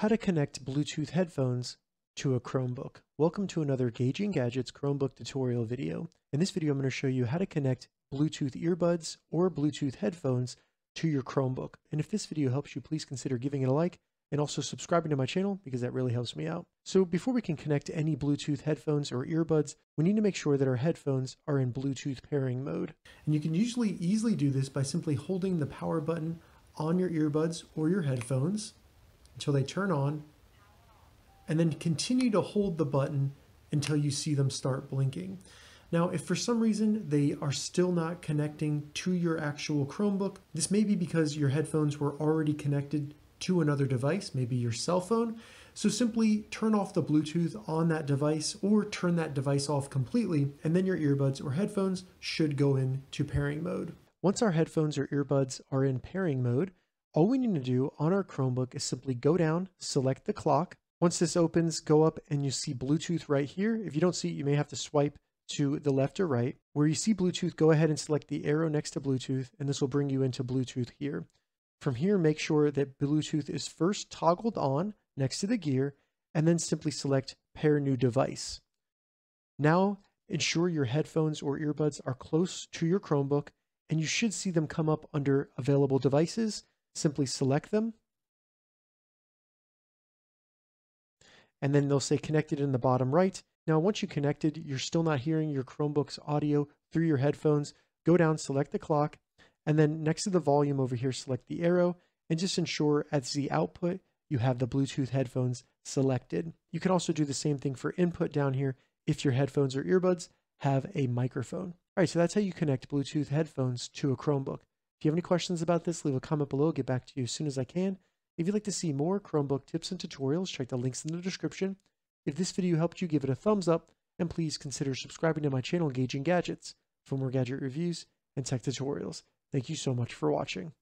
How to connect Bluetooth headphones to a Chromebook. Welcome to another Gauging Gadgets Chromebook tutorial video. In this video, I'm going to show you how to connect Bluetooth earbuds or Bluetooth headphones to your Chromebook. And if this video helps you, please consider giving it a like and also subscribing to my channel because that really helps me out. So before we can connect any Bluetooth headphones or earbuds, we need to make sure that our headphones are in Bluetooth pairing mode. And you can usually easily do this by simply holding the power button on your earbuds or your headphones until they turn on, and then continue to hold the button until you see them start blinking. Now, if for some reason they are still not connecting to your actual Chromebook, this may be because your headphones were already connected to another device, maybe your cell phone. So simply turn off the Bluetooth on that device or turn that device off completely, and then your earbuds or headphones should go into pairing mode. Once our headphones or earbuds are in pairing mode, all we need to do on our Chromebook is simply go down, select the clock. Once this opens, go up and you see Bluetooth right here. If you don't see it, you may have to swipe to the left or right. Where you see Bluetooth, go ahead and select the arrow next to Bluetooth, and this will bring you into Bluetooth here. From here, make sure that Bluetooth is first toggled on next to the gear, and then simply select Pair New Device. Now, ensure your headphones or earbuds are close to your Chromebook, and you should see them come up under Available Devices, simply select them. And then they'll say connected in the bottom right. Now, once you connected, you're still not hearing your Chromebook's audio through your headphones. Go down, select the clock, and then next to the volume over here, select the arrow and just ensure as the output, you have the Bluetooth headphones selected. You can also do the same thing for input down here if your headphones or earbuds have a microphone. All right, so that's how you connect Bluetooth headphones to a Chromebook. If you have any questions about this, leave a comment below. I'll get back to you as soon as I can. If you'd like to see more Chromebook tips and tutorials, check the links in the description. If this video helped you, give it a thumbs up, and please consider subscribing to my channel, Gauging Gadgets, for more gadget reviews and tech tutorials. Thank you so much for watching.